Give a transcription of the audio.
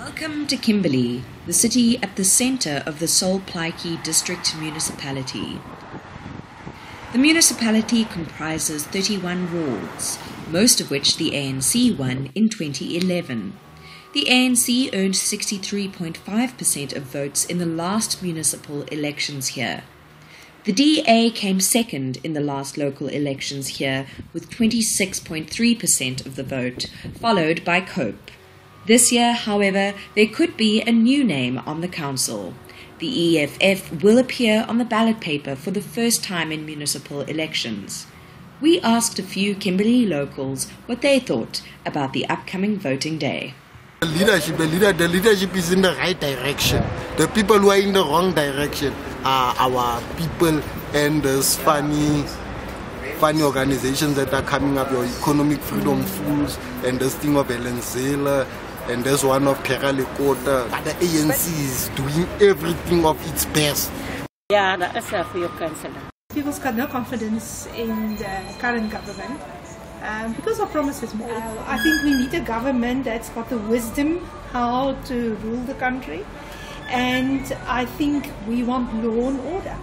Welcome to Kimberley, the city at the center of the Sol Plaatje district municipality. The municipality comprises 31 wards, most of which the ANC won in 2011. The ANC earned 63.5% of votes in the last municipal elections here. The DA came second in the last local elections here with 26.3% of the vote, followed by COPE. This year, however, there could be a new name on the council. The EFF will appear on the ballot paper for the first time in municipal elections. We asked a few Kimberley locals what they thought about the upcoming voting day. The leadership, the, leader, the leadership is in the right direction. The people who are in the wrong direction are our people and those funny funny organizations that are coming up, your Economic Freedom Fools and this thing of Ellen and there's one of Terror Lekota. The ANC is doing everything of its best. Yeah, that is for your councillor. People's got no confidence in the current government um, because of promises. Uh, I think we need a government that's got the wisdom how to rule the country, and I think we want law and order.